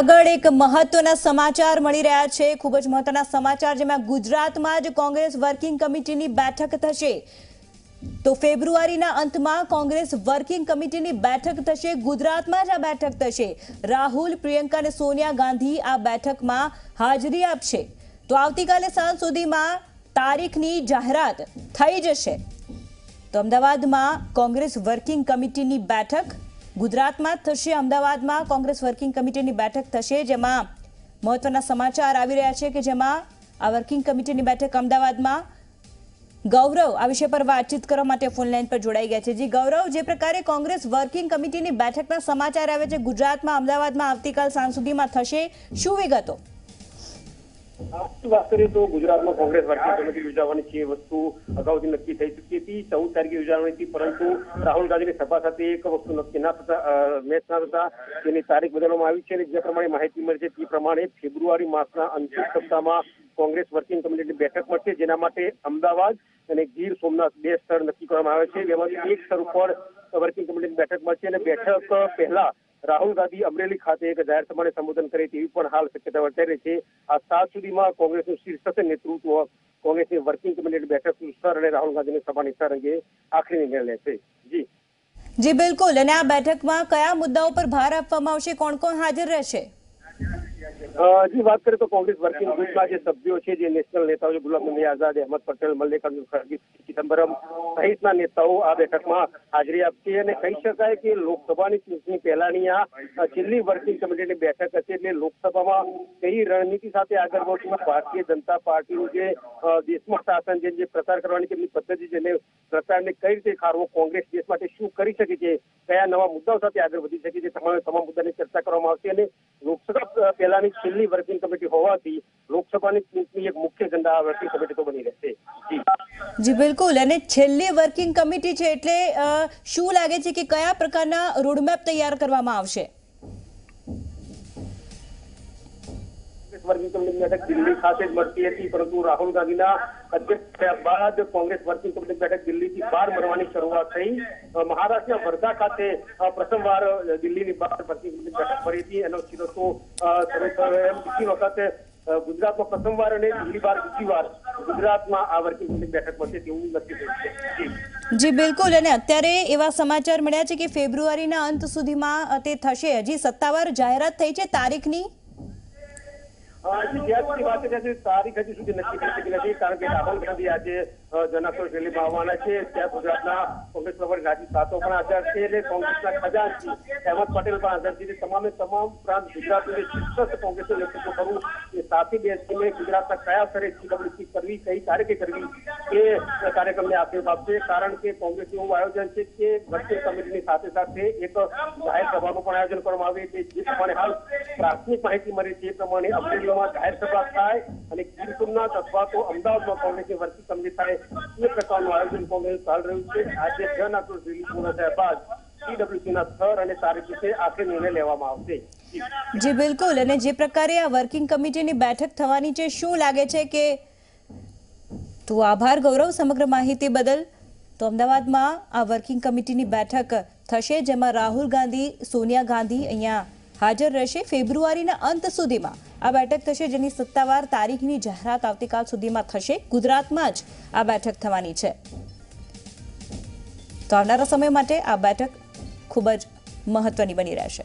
આગળ એક મહત્વના સમાચાર મળી રહ્યા છે. ખૂબ જ મહત્વના સમાચાર જેમાં ગુજરાતમાં જ કોંગ્રેસ વર્કિંગ કમિટીની બેઠક થશે. તો ફેબ્રુઆરીના અંતમાં કોંગ્રેસ વર્કિંગ કમિટીની બેઠક થશે. ગુજરાતમાં જ આ બેઠક થશે. રાહુલ, પ્રિયંકા અને સોનિયા ગાંધી આ બેઠકમાં હાજરી આપશે. તો આવતીકાલે સાંજ સુધીમાં તારીખની જાહેરાત થઈ જશે. તો અમદાવાદમાં કોંગ્રેસ વર્કિંગ કમિટીની બેઠક ગુજરાતમાં થશે. અમદાવાદમાં કોંગ્રેસ વર્કિંગ કમિટીની બેઠક થશે, જેમાં મહત્વના સમાચાર આવી રહ્યા છે કે જેમાં આ વર્કિંગ કમિટીની બેઠક અમદાવાદમાં ગૌરવ આ વિષય પર વાતચીત કરવા માટે ફોનલાઈન પર જોડાઈ ગયા છે. જી, ગૌરવ, જે પ્રકારે કોંગ્રેસ વર્કિંગ કમિટીની બેઠકના સમાચાર આવે છે, ગુજરાતમાં, અમદાવાદમાં આવતીકાલ સાંજ સુધીમાં થશે. શું વિગતો? વાત કરીએ તો ગુજરાતમાં કોંગ્રેસ વર્કિંગ કમિટી યોજાવાની છે વસ્તુ અગાઉથી નક્કી થઈ ચૂકી હતી, ચૌદ તારીખે યોજાવાની હતી, પરંતુ રાહુલ ગાંધીની સભા સાથે એક વસ્તુ નક્કી ના થતા મેચ ના થતા, તેની તારીખ બદલવામાં આવી છે અને જે પ્રમાણે માહિતી મળી છે તે પ્રમાણે ફેબ્રુઆરી માસના અંતિમ સપ્તાહમાં કોંગ્રેસ વર્કિંગ કમિટીની બેઠક મળશે, જેના માટે અમદાવાદ અને ગીર સોમનાથ બે સ્થળ નક્કી કરવામાં આવે છે. જેમાંથી એક સ્થળ ઉપર વર્કિંગ કમિટીની બેઠક મળશે અને બેઠક પહેલા રાહુલ ગાંધી અમરેલી ખાતે એક જાહેર સભાને સંબોધન કરે તેવી પણ હાલ શક્યતા વર્તાઈ રહી છે. આ સાત સુધીમાં કોંગ્રેસનું શીર્ષક નેતૃત્વ. કોંગ્રેસની વર્કિંગ કમિટીની બેઠકનું સ્તર અને રાહુલ ગાંધીની સભાની સ્તર અંગે આખરી નિર્ણય લેશે. જી. જી, બિલકુલ. અને આ બેઠકમાં કયા મુદ્દાઓ પર ભાર આપવામાં આવશે? કોણ કોણ હાજર રહેશે? જી વાત કરીએ તો કોંગ્રેસ વર્કિંગ ગ્રુપના જે સભ્યો છે, જે નેશનલ નેતાઓ છે, ગુલામ નબી આઝાદ, અહેમદ પટેલ, મલ્લિકાર્જુન ખડગે, ચિદમ્બરમ સહિતના નેતાઓ આ બેઠકમાં હાજરી આપશે. અને કહી શકાય કે લોકસભાની ચૂંટણી પહેલાની આ છેલ્લી વર્કિંગ કમિટીની બેઠક હશે એટલે લોકસભામાં કઈ રણનીતિ સાથે આગળ વધવું ભારતીય જનતા પાર્ટીનું જે દેશમાં શાસન છે, જે પ્રચાર કરવાની તેમની પદ્ધતિ છે એને પ્રચારને કઈ રીતે ખારવો કોંગ્રેસ દેશ માટે શું કરી શકે છે, કયા નવા મુદ્દાઓ સાથે આગળ વધી શકે છે, તમામ તમામ મુદ્દાની ચર્ચા કરવામાં આવશે અને લોકસભા પહેલાની છેલ્લી વર્કિંગ કમિટી હોવાથી લોકસભાની એક મુખ્ય એજન્ડા વર્કિંગ કમિટી તો બની રહેશે. જી. જી, બિલકુલ. અને છેલ્લી વર્કિંગ કમિટી છે એટલે શું લાગે છે કે કયા પ્રકારના રોડમેપ તૈયાર કરવામાં આવશે? કોંગ્રેસ વર્કિંગ કમિટીની બેઠક દિલ્હી ખાતે જ મળતી હતી પરંતુ રાહુલ ગાંધીના અધ્યક્ષ થયા બાદ કોંગ્રેસ વર્કિંગ કમિટી બેઠક દિલ્હીથી બહાર મળવાની શરૂઆત થઈ. મહારાષ્ટ્રના વર્ધા ખાતે પ્રથમવાર દિલ્હીની બહાર વર્કિંગ કમિટી બેઠક મળી હતી. એનો સિલસિલો અ, શરૂ થયો એમ વખત ગુજરાતમાં પ્રથમવાર અને દિલ્હી બહાર બીજી વાર ગુજરાતમાં આ વર્કિંગ કમિટી બેઠક મળશે તેવું નક્કી થયું છે. જી. બિલકુલ. અને અત્યારે એવા સમાચાર મળ્યા છે કે ફેબ્રુઆરીના અંત સુધીમાં તે થશે. હજી સત્તાવાર જાહેરાત થઈ છે. તારીખની હજી જ્યાં સુધી વાત છે તારીખ હજી સુધી નક્કી કરી શકી નથી કારણ કે રાહુલ ગાંધી આજે અ, જનાક્રોશ રેલીમાં આવવાના છે. ત્યાં ગુજરાતના કોંગ્રેસ પ્રવર્તક રાજીવ સાતો પણ હાજર છે અને કોંગ્રેસના ખજાનચી અહેમદ પટેલ પણ હાજર છે. તમામે તમામ ઉપરાંત ગુજરાતનું શિક્ષક કોંગ્રેસનું નેતૃત્વ કરવું સાથે બેસીને ગુજરાતના કયા સ્તરે સીડબ્લ્યુસી કરવી કઈ તારીખે કરવી એ કાર્યક્રમને આક્ષેપ આપશે કારણ કે કોંગ્રેસ એવું આયોજન છે કે વર્કિંગ કમિટીની સાથે સાથે એક જાહેર સભાનું પણ આયોજન કરવામાં આવે છે જે પ્રમાણે હાલ પ્રાથમિક માહિતી મળે છે એ પ્રમાણે અમરેલીમાં જાહેર સભા થાય અને ગીર અથવા તો અમદાવાદમાં કોંગ્રેસની વર્ષી કમિટી થાય એ પ્રકારનું આયોજન કોંગ્રેસ ચાલી રહ્યું છે આજે જન આક્રોશ રેલી પૂર્ણ થયા બાદ સીડબ્લ્યુસીના સ્તર અને તારીખ વિશે આખરી નિર્ણય લેવામાં આવશે જી, બિલકુલ. અને જે પ્રકારે આ વર્કિંગ કમિટીની બેઠક થવાની છે, શું લાગે છે કે તો આભાર, ગૌરવ સમગ્ર માહિતી બદલ? તો અમદાવાદમાં આ વર્કિંગ કમિટીની બેઠક થશે, જેમાં રાહુલ ગાંધી, સોનિયા ગાંધી અહીંયા હાજર રહેશે. ફેબ્રુઆરીના અંત સુધીમાં આ બેઠક થશે, જેની સત્તાવાર તારીખની જાહેરાત આવતીકાલ સુધીમાં થશે. ગુજરાતમાં જ આ બેઠક થવાની છે. તો આવનારા સમય માટે આ બેઠક ખૂબ જ મહત્વની બની રહેશે.